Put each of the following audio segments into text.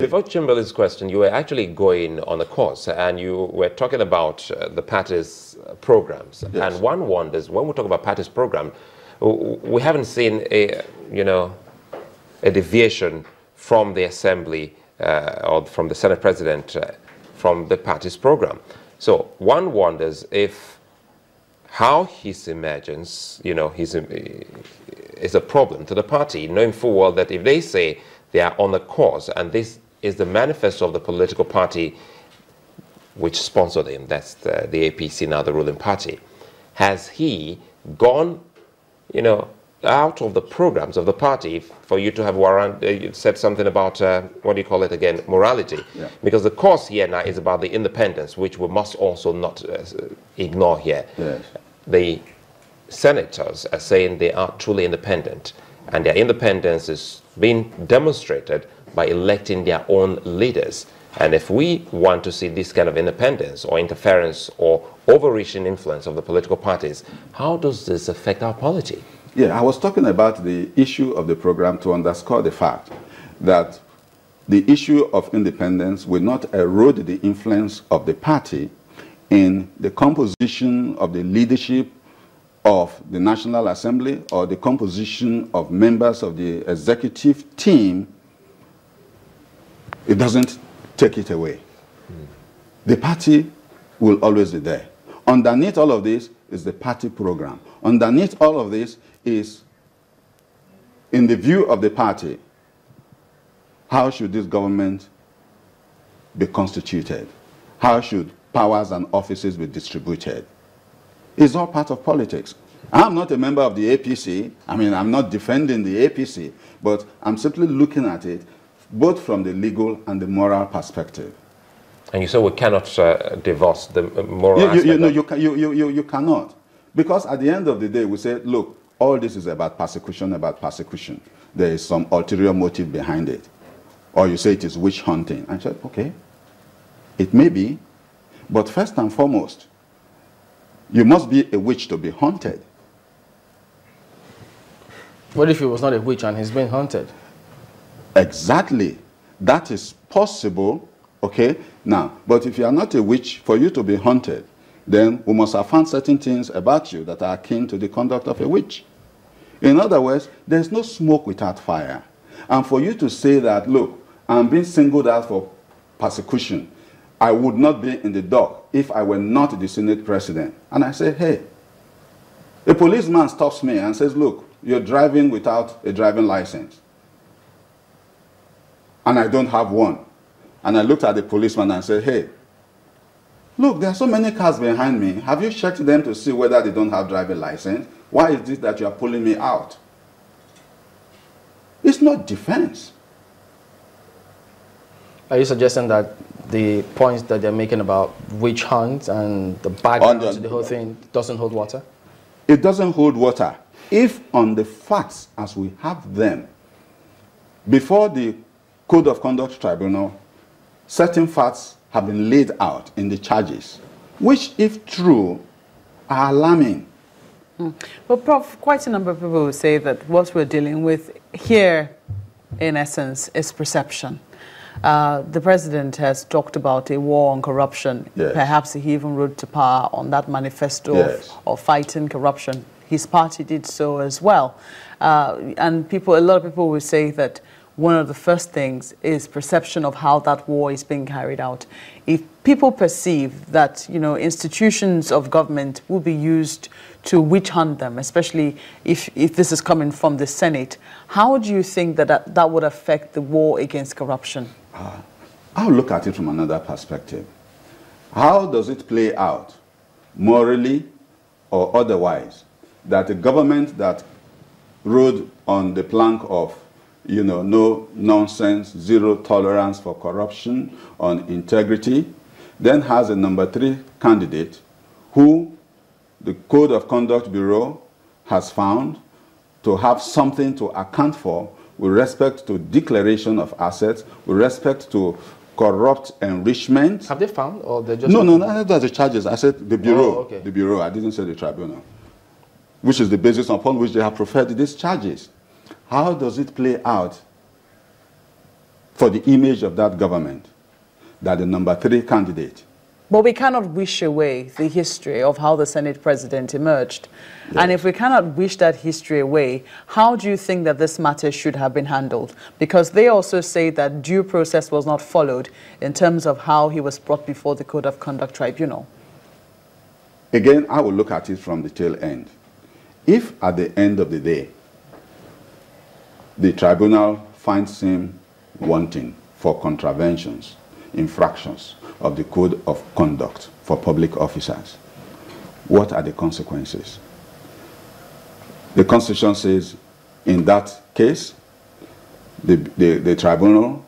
Before Chamberlain's question, you were actually going on a course and you were talking about uh, the party's uh, programs. Yes. And one wonders, when we talk about party's program, we haven't seen a, you know, a deviation from the assembly uh, or from the Senate president uh, from the party's program. So one wonders if how his emergence, you know, his, um, is a problem to the party, knowing full well that if they say they are on a course and this is the manifesto of the political party which sponsored him, that's the, the APC, now the ruling party, has he gone, you know, out of the programs of the party for you to have warrant, uh, you said something about, uh, what do you call it again, morality. Yeah. Because the course here now is about the independence, which we must also not uh, ignore here. Yes. The senators are saying they are truly independent, and their independence is being demonstrated by electing their own leaders. And if we want to see this kind of independence or interference or overreaching influence of the political parties, how does this affect our polity? Yeah, I was talking about the issue of the program to underscore the fact that the issue of independence will not erode the influence of the party in the composition of the leadership of the National Assembly or the composition of members of the executive team. It doesn't take it away. The party will always be there. Underneath all of this is the party program. Underneath all of this is, in the view of the party, how should this government be constituted? How should powers and offices be distributed? It's all part of politics. I'm not a member of the APC. I mean, I'm not defending the APC, but I'm simply looking at it both from the legal and the moral perspective. And you say we cannot uh, divorce the uh, moral You, you, aspect you, no, you, can, you, you, you, you cannot. Because at the end of the day, we say, look, all this is about persecution, about persecution. There is some ulterior motive behind it. Or you say it is witch hunting. I said, okay, it may be. But first and foremost, you must be a witch to be haunted. What if he was not a witch and he's being hunted? Exactly. That is possible, okay? Now, but if you are not a witch, for you to be haunted, then we must have found certain things about you that are akin to the conduct of a witch. In other words, there's no smoke without fire. And for you to say that, look, I'm being singled out for persecution, I would not be in the dock if I were not the Senate president. And I say, hey, a policeman stops me and says, look, you're driving without a driving license and I don't have one. And I looked at the policeman and said, hey, look, there are so many cars behind me. Have you checked them to see whether they don't have driving license? Why is it that you are pulling me out? It's not defense. Are you suggesting that the points that they're making about witch hunt and the background the- to the whole thing doesn't hold water? It doesn't hold water. If on the facts as we have them, before the Code of Conduct Tribunal, certain facts have been laid out in the charges, which, if true, are alarming. Well, Prof, quite a number of people would say that what we're dealing with here, in essence, is perception. Uh, the president has talked about a war on corruption. Yes. Perhaps he even wrote to power on that manifesto Yes. of, of fighting corruption. His party did so as well. Uh, and people, a lot of people will say that one of the first things is perception of how that war is being carried out. If people perceive that you know institutions of government will be used to witch hunt them, especially if, if this is coming from the Senate, how do you think that, that that would affect the war against corruption? Ah, I'll look at it from another perspective. How does it play out, morally or otherwise, that a government that rode on the plank of, you know, no nonsense, zero tolerance for corruption, on integrity, then has a number three candidate who the Code of Conduct Bureau has found to have something to account for with respect to declaration of assets, with respect to corrupt enrichment. Have they found or they just No, no, no, that's the charges. I said the bureau. Oh, okay. The bureau. I didn't say the tribunal. Which is the basis upon which they have preferred these charges. How does it play out for the image of that government that the number three candidate But we cannot wish away the history of how the Senate president emerged. And if we cannot wish that history away, how do you think that this matter should have been handled? Because they also say that due process was not followed in terms of how he was brought before the Code of Conduct Tribunal. Again, I will look at it from the tail end. If at the end of the day, the tribunal finds him wanting for contraventions, infractions of the Code of Conduct for public officers, what are the consequences? The Constitution says in that case, the, the, the tribunal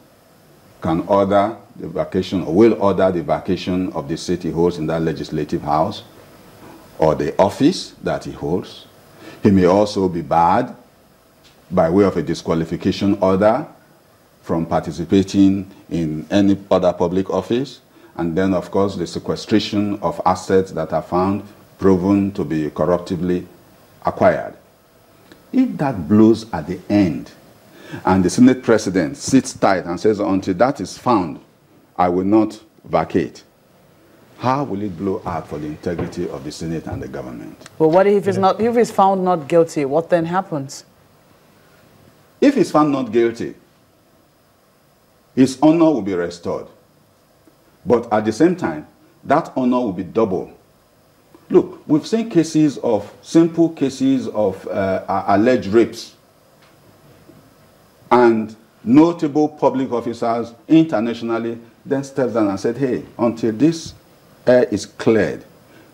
can order the vacation or will order the vacation of the seat he holds in that legislative house or the office that he holds. He may also be barred by way of a disqualification order from participating in any other public office. And then, of course, the sequestration of assets that are found proven to be corruptively acquired. If that blows at the end, and the Senate president sits tight and says, until that is found, I will not vacate, how will it blow out for the integrity of the Senate and the government? But what if he's, not, if he's found not guilty? What then happens? If he's found not guilty, his honor will be restored. But at the same time, that honor will be double. Look, we've seen cases of simple cases of uh, alleged rapes. And notable public officers internationally then stepped down and said, hey, until this air is cleared,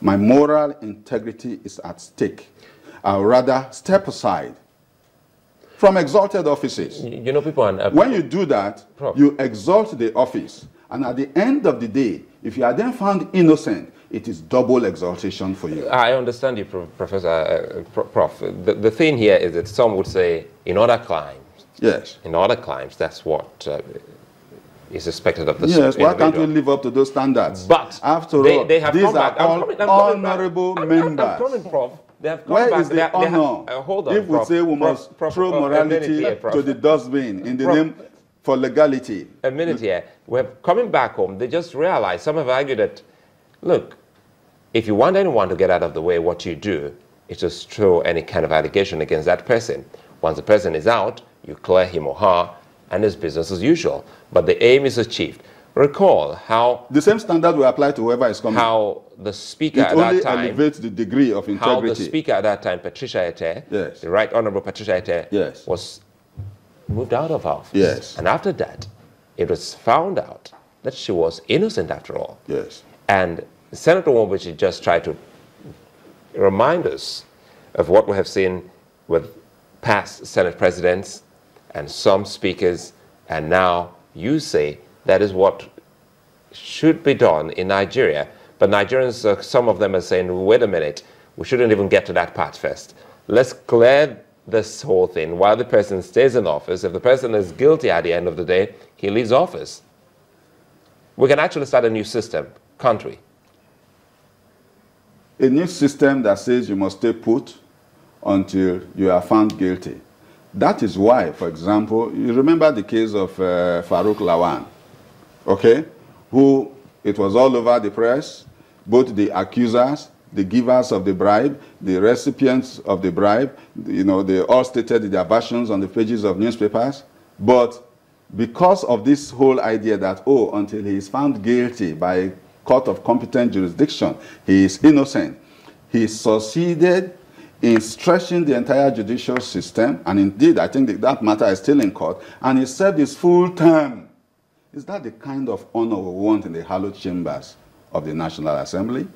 my moral integrity is at stake. I'll rather step aside from exalted offices. You know, people... Uh, when you do that, Prof. you exalt the office. And at the end of the day, if you are then found innocent, it is double exaltation for you. I understand you, Professor, uh, Prof. The, the thing here is that some would say in other climes, yes, in other climes, that's what uh, is expected of the Yes, why can't we live up to those standards? But after they, all, they have these are back. all coming, honorable I'm, members. I'm, coming, Prof. They have come Where back. is the honor? have, uh, hold on, if we say we must Prof. throw. Morality here, to the dustbin in the name for legality. a minute here. We're coming back home. They just realized, some have argued that, look, if you want anyone to get out of the way, what you do is just throw any kind of allegation against that person. Once the person is out, you clear him or her, and it's business as usual. But the aim is achieved. Recall how The same standard will apply to whoever is coming. how the speaker it at only that time elevates the degree of integrity. how the speaker at that time, Patricia Etteh, Yes. the Right Honorable Patricia Etteh, Yes. was moved out of office. Yes. And after that, it was found out that she was innocent after all. yes. And Senator Wombuchi just tried to remind us of what we have seen with past Senate presidents and some speakers, and now you say that is what should be done in Nigeria. But Nigerians, uh, some of them are saying, wait a minute, we shouldn't even get to that part first. Let's clear this whole thing while the person stays in office. If the person is guilty at the end of the day, he leaves office. We can actually start a new system, we? A new system that says you must stay put until you are found guilty. That is why, for example, you remember the case of uh, Farouk Lawan, okay, who it was all over the press, both the accusers, the givers of the bribe, the recipients of the bribe, you know, they all stated their versions on the pages of newspapers. But because of this whole idea that, oh, until he is found guilty by a court of competent jurisdiction, he is innocent, he succeeded in stretching the entire judicial system, and indeed, I think that, that matter is still in court, and he served his full term. Is that the kind of honor we want in the hallowed chambers of the National Assembly?